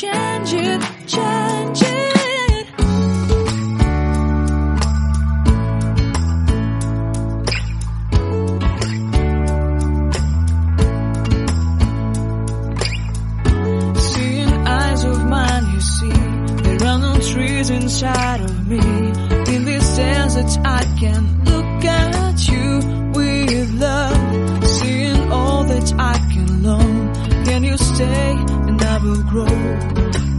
change it, change it. Seeing eyes of mine, you see, there are no trees inside of me. In this desert, I can look at you with love. Seeing all that I can learn, can you stay? will grow.